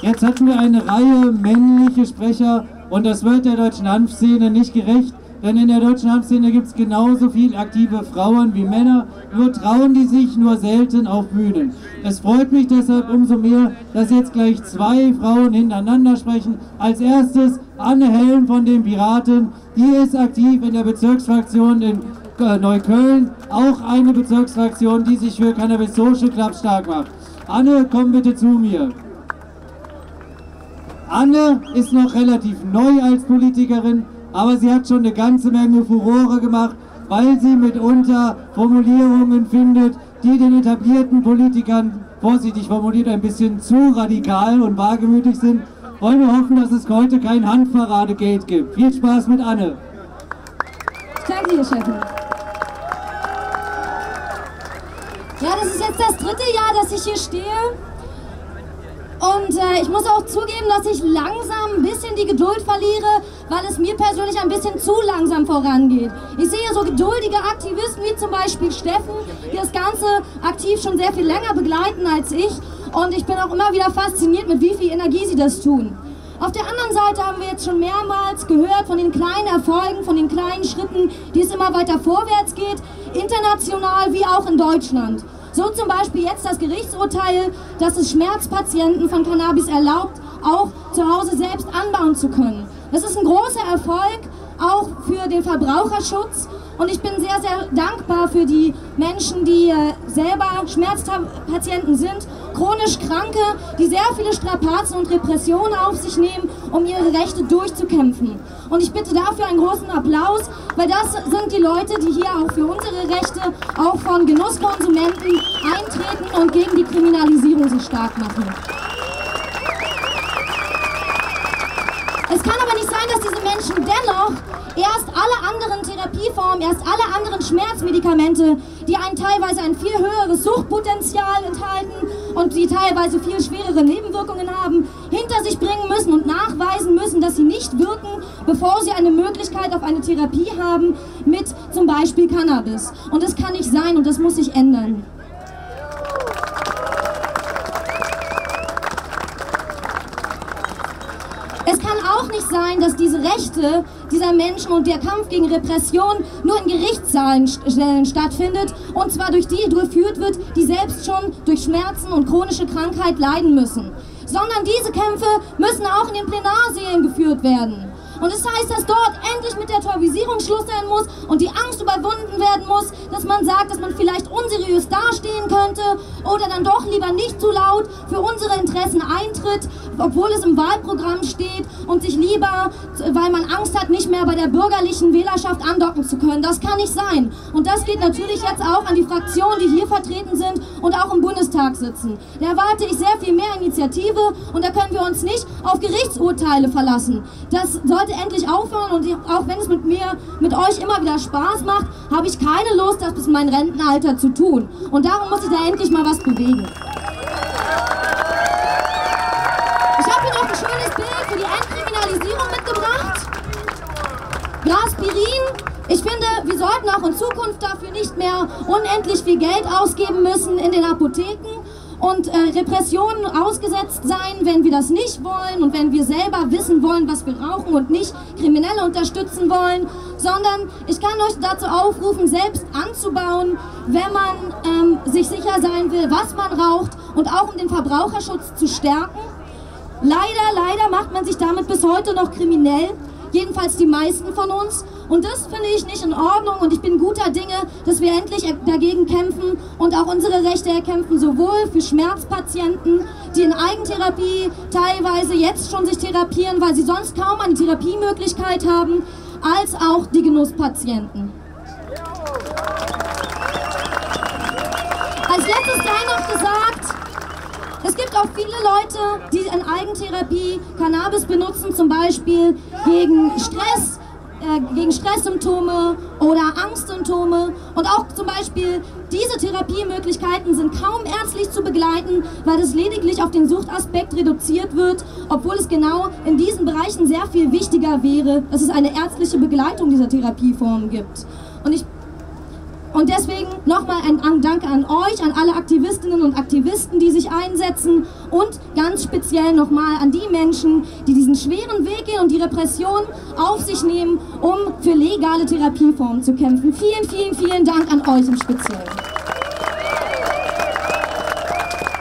Jetzt hatten wir eine Reihe männliche Sprecher und das wird der deutschen Hanfszene nicht gerecht, denn in der deutschen Hanfszene gibt es genauso viel aktive Frauen wie Männer, nur trauen die sich nur selten auf Bühnen. Es freut mich deshalb umso mehr, dass jetzt gleich zwei Frauen hintereinander sprechen. Als erstes Anne Helm von den Piraten, die ist aktiv in der Bezirksfraktion in äh, Neukölln, auch eine Bezirksfraktion, die sich für Cannabis Social Club stark macht. Anne, komm bitte zu mir. Anne ist noch relativ neu als Politikerin, aber sie hat schon eine ganze Menge Furore gemacht, weil sie mitunter Formulierungen findet, die den etablierten Politikern, vorsichtig formuliert, ein bisschen zu radikal und wagemütig sind. Wollen wir hoffen, dass es heute kein Handverradegate gibt. Viel Spaß mit Anne. Danke dir, Chefin. Ja, das ist jetzt das dritte Jahr, dass ich hier stehe. Und äh, ich muss auch zugeben, dass ich langsam ein bisschen die Geduld verliere, weil es mir persönlich ein bisschen zu langsam vorangeht. Ich sehe so geduldige Aktivisten wie zum Beispiel Steffen, die das Ganze aktiv schon sehr viel länger begleiten als ich. Und ich bin auch immer wieder fasziniert, mit wie viel Energie sie das tun. Auf der anderen Seite haben wir jetzt schon mehrmals gehört von den kleinen Erfolgen, von den kleinen Schritten, die es immer weiter vorwärts geht, international wie auch in Deutschland. So zum Beispiel jetzt das Gerichtsurteil, dass es Schmerzpatienten von Cannabis erlaubt, auch zu Hause selbst anbauen zu können. Das ist ein großer Erfolg, auch für den Verbraucherschutz. Und ich bin sehr, sehr dankbar für die Menschen, die äh, selber Schmerzpatienten sind, chronisch Kranke, die sehr viele Strapazen und Repressionen auf sich nehmen, um ihre Rechte durchzukämpfen. Und ich bitte dafür einen großen Applaus, weil das sind die Leute, die hier auch für unsere Rechte, auch von Genusskonsumenten eintreten und gegen die Kriminalisierung sich stark machen. Es kann aber nicht sein, dass diese Menschen dennoch erst alle anderen Therapieformen, erst alle anderen Schmerzmedikamente, die ein teilweise ein viel höheres Suchtpotenzial enthalten und die teilweise viel schwerere Nebenwirkungen haben, hinter sich bringen müssen und nachweisen müssen, dass sie nicht wirken, bevor sie eine Möglichkeit auf eine Therapie haben mit zum Beispiel Cannabis. Und das kann nicht sein und das muss sich ändern. Kann auch nicht sein, dass diese Rechte dieser Menschen und der Kampf gegen Repression nur in Gerichtssaalen stattfindet und zwar durch die durchführt wird, die selbst schon durch Schmerzen und chronische Krankheit leiden müssen. Sondern diese Kämpfe müssen auch in den Plenarsälen geführt werden. Und es das heißt, dass dort endlich mit der Tabuisierung Schluss sein muss und die Angst überwunden werden muss, dass man sagt, dass man vielleicht unseriös dastehen könnte oder dann doch lieber nicht zu laut für unsere Interessen eintritt, obwohl es im Wahlprogramm steht und sich lieber, weil man Angst hat, nicht mehr bei der bürgerlichen Wählerschaft andocken zu können. Das kann nicht sein. Und das geht natürlich jetzt auch an die Fraktionen, die hier vertreten sind und auch im Bundestag sitzen. Da erwarte ich sehr viel mehr Initiative und da können wir uns nicht auf Gerichtsurteile verlassen. Das sollte endlich aufhören und auch wenn es mit mir, mit euch immer wieder Spaß macht, habe ich keine Lust, das bis mein Rentenalter zu tun. Und darum muss ich da endlich mal was bewegen. Ich habe hier noch ein schönes Bild für die Entkriminalisierung mitgebracht. Graspirin. Ich finde, wir sollten auch in Zukunft dafür nicht mehr unendlich viel Geld ausgeben müssen in den Apotheken und äh, Repressionen ausgesetzt sein, wenn wir das nicht wollen und wenn wir selber wissen wollen, was wir rauchen und nicht Kriminelle unterstützen wollen, sondern ich kann euch dazu aufrufen, selbst anzubauen, wenn man ähm, sich sicher sein will, was man raucht und auch um den Verbraucherschutz zu stärken. Leider, leider macht man sich damit bis heute noch kriminell jedenfalls die meisten von uns. Und das finde ich nicht in Ordnung und ich bin guter Dinge, dass wir endlich dagegen kämpfen und auch unsere Rechte erkämpfen, sowohl für Schmerzpatienten, die in Eigentherapie teilweise jetzt schon sich therapieren, weil sie sonst kaum eine Therapiemöglichkeit haben, als auch die Genusspatienten. Als letztes sei noch gesagt, es gibt auch viele Leute, die in Eigentherapie Cannabis benutzen, zum Beispiel gegen Stress, äh, gegen Stresssymptome oder Angstsymptome. Und auch zum Beispiel diese Therapiemöglichkeiten sind kaum ärztlich zu begleiten, weil es lediglich auf den Suchtaspekt reduziert wird, obwohl es genau in diesen Bereichen sehr viel wichtiger wäre, dass es eine ärztliche Begleitung dieser Therapieformen gibt. Und ich Und deswegen nochmal ein Dank an euch, an alle Aktivistinnen und Aktivisten, die sich einsetzen und ganz speziell nochmal an die Menschen, die diesen schweren Weg gehen und die Repression auf sich nehmen, um für legale Therapieformen zu kämpfen. Vielen, vielen, vielen Dank an euch im Speziellen.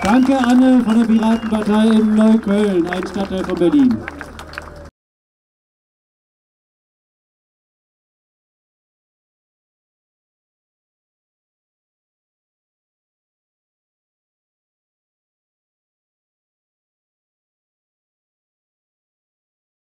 Danke, Anne von der Piratenpartei in Neukölln, ein Stadtteil von Berlin.